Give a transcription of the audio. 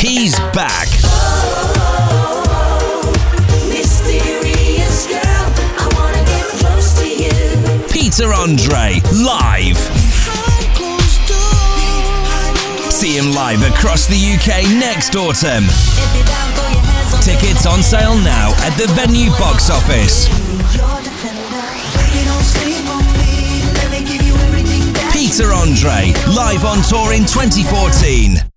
He's back. Peter Andre, live. See him live across the UK next autumn. Tickets on sale now at the venue box office. Peter Andre, live on tour in 2014.